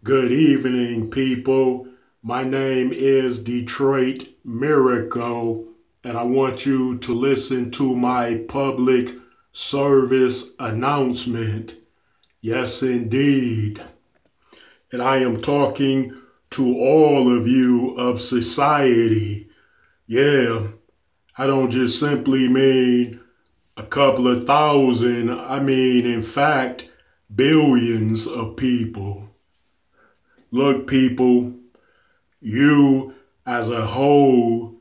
Good evening, people. My name is Detroit Miracle, and I want you to listen to my public service announcement. Yes, indeed. And I am talking to all of you of society. Yeah, I don't just simply mean a couple of thousand, I mean, in fact, billions of people. Look, people, you as a whole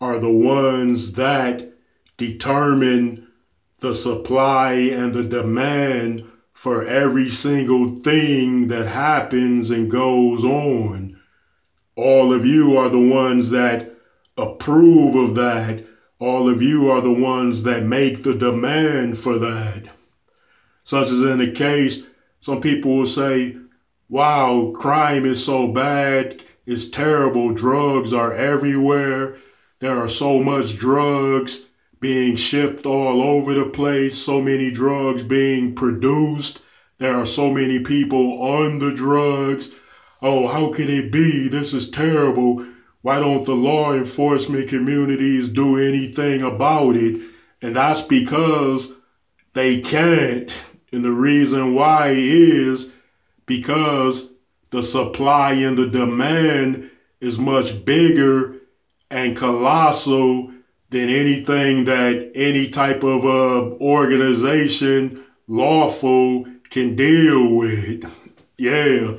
are the ones that determine the supply and the demand for every single thing that happens and goes on. All of you are the ones that approve of that. All of you are the ones that make the demand for that. Such as in the case, some people will say, wow, crime is so bad, it's terrible, drugs are everywhere, there are so much drugs being shipped all over the place, so many drugs being produced, there are so many people on the drugs. Oh, how can it be? This is terrible. Why don't the law enforcement communities do anything about it? And that's because they can't. And the reason why is because the supply and the demand is much bigger and colossal than anything that any type of uh, organization lawful can deal with. Yeah,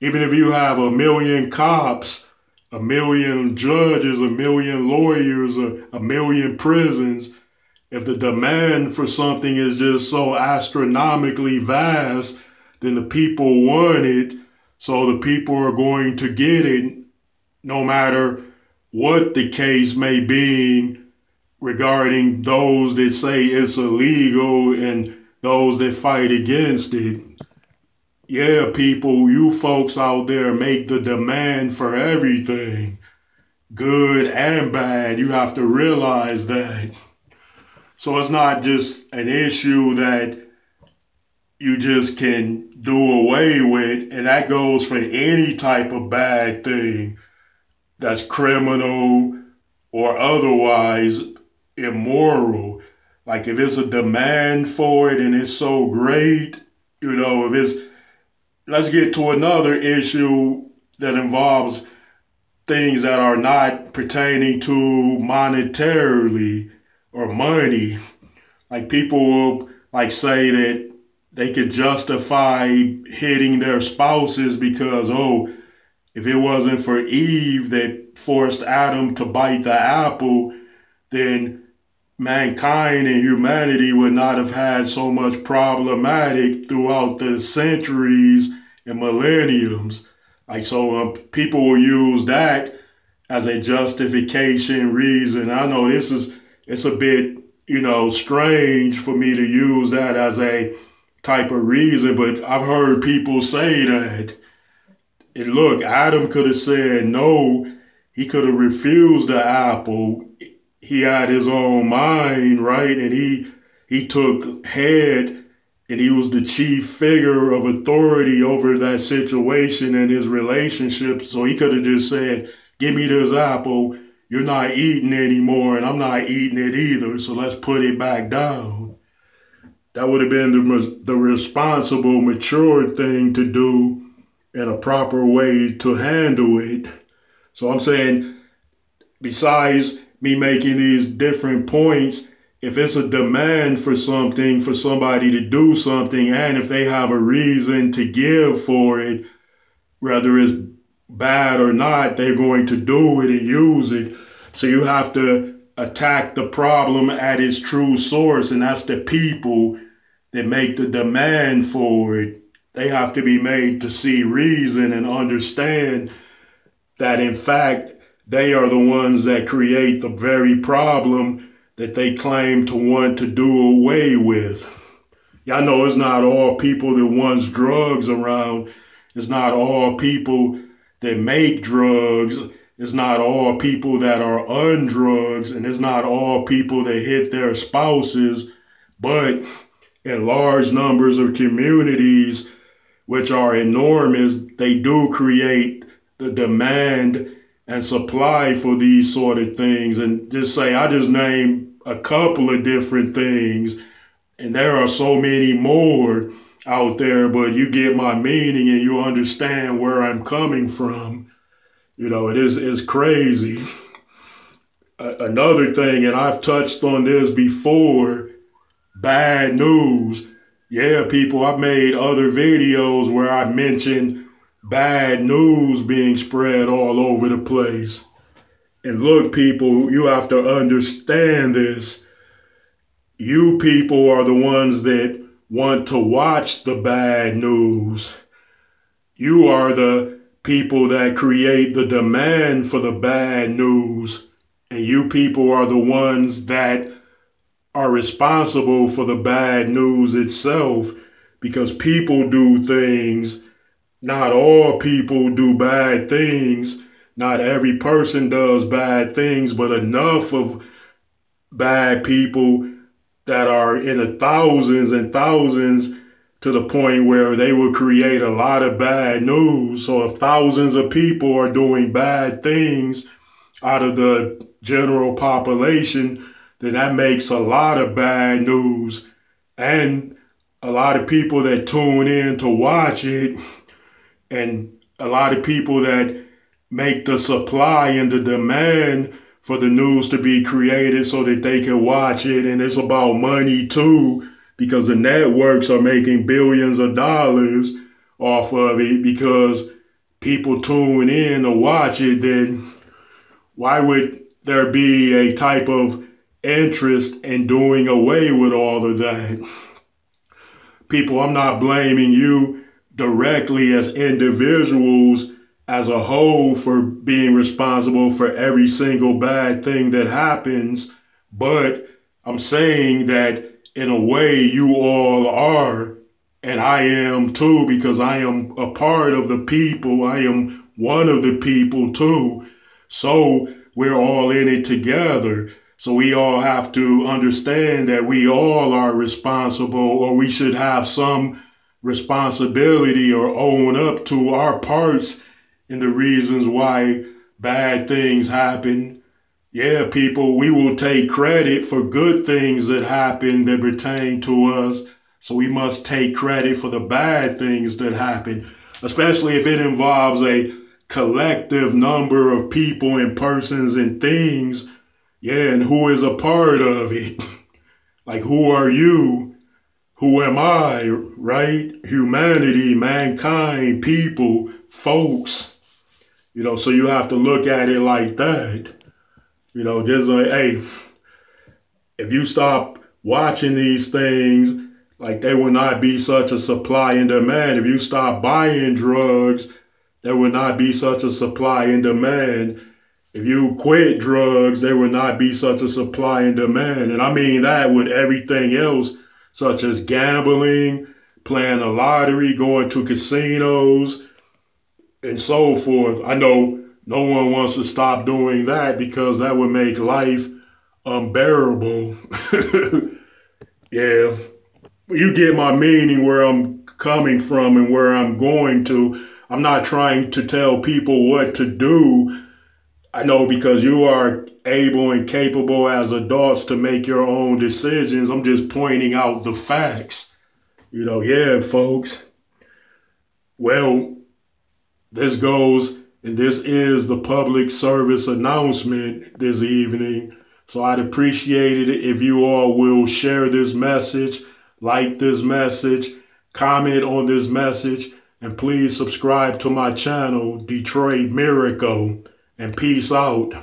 even if you have a million cops, a million judges, a million lawyers, a, a million prisons, if the demand for something is just so astronomically vast, then the people want it. So the people are going to get it no matter what the case may be regarding those that say it's illegal and those that fight against it. Yeah, people, you folks out there make the demand for everything, good and bad. You have to realize that. So it's not just an issue that you just can do away with, and that goes for any type of bad thing that's criminal or otherwise immoral. Like if it's a demand for it and it's so great, you know, if it's, let's get to another issue that involves things that are not pertaining to monetarily or money. Like people will like say that they could justify hitting their spouses because, oh, if it wasn't for Eve that forced Adam to bite the apple, then mankind and humanity would not have had so much problematic throughout the centuries and millenniums. Like, so um, people will use that as a justification reason. I know this is, it's a bit, you know, strange for me to use that as a type of reason, but I've heard people say that. And look, Adam could have said no. He could have refused the apple. He had his own mind, right? And he he took head and he was the chief figure of authority over that situation and his relationship. So he could have just said, Give me this apple. You're not eating anymore, and I'm not eating it either. So let's put it back down. That would have been the, the responsible, mature thing to do and a proper way to handle it. So I'm saying, besides me making these different points, if it's a demand for something, for somebody to do something, and if they have a reason to give for it, whether it's bad or not, they're going to do it and use it. So you have to attack the problem at its true source, and that's the people that make the demand for it, they have to be made to see reason and understand that, in fact, they are the ones that create the very problem that they claim to want to do away with. Y'all know it's not all people that wants drugs around. It's not all people that make drugs. It's not all people that are on drugs. And it's not all people that hit their spouses. But in large numbers of communities, which are enormous, they do create the demand and supply for these sort of things. And just say, I just name a couple of different things, and there are so many more out there, but you get my meaning and you understand where I'm coming from. You know, it is is crazy. Another thing, and I've touched on this before, bad news. Yeah, people, I've made other videos where I mentioned bad news being spread all over the place. And look, people, you have to understand this. You people are the ones that want to watch the bad news. You are the people that create the demand for the bad news. And you people are the ones that are responsible for the bad news itself because people do things. Not all people do bad things. Not every person does bad things, but enough of bad people that are in the thousands and thousands to the point where they will create a lot of bad news. So if thousands of people are doing bad things out of the general population, then that makes a lot of bad news. And a lot of people that tune in to watch it, and a lot of people that make the supply and the demand for the news to be created so that they can watch it. And it's about money too, because the networks are making billions of dollars off of it because people tune in to watch it. Then why would there be a type of interest in doing away with all of that? People, I'm not blaming you directly as individuals as a whole for being responsible for every single bad thing that happens. But I'm saying that in a way you all are, and I am too, because I am a part of the people. I am one of the people too. So we're all in it together. So we all have to understand that we all are responsible, or we should have some responsibility or own up to our parts in the reasons why bad things happen. Yeah, people, we will take credit for good things that happen that pertain to us. So we must take credit for the bad things that happen, especially if it involves a collective number of people and persons and things. Yeah, and who is a part of it? like, who are you? Who am I? Right? Humanity, mankind, people, folks. You know, so you have to look at it like that. You know, just like, hey, if you stop watching these things, like there will not be such a supply and demand. If you stop buying drugs, there will not be such a supply and demand. If you quit drugs, there will not be such a supply and demand. And I mean that with everything else, such as gambling, playing the lottery, going to casinos, and so forth. I know no one wants to stop doing that because that would make life unbearable. yeah. You get my meaning where I'm coming from and where I'm going to. I'm not trying to tell people what to do. I know because you are able and capable as adults to make your own decisions. I'm just pointing out the facts. You know, yeah, folks. Well, this goes, and this is the public service announcement this evening. So I'd appreciate it if you all will share this message, like this message, comment on this message, and please subscribe to my channel, Detroit Miracle, and peace out.